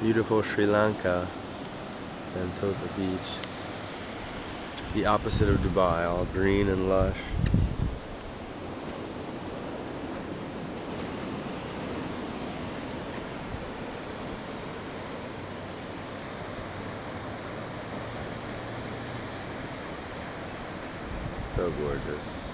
Beautiful Sri Lanka and Tota Beach. The opposite of Dubai, all green and lush. So gorgeous.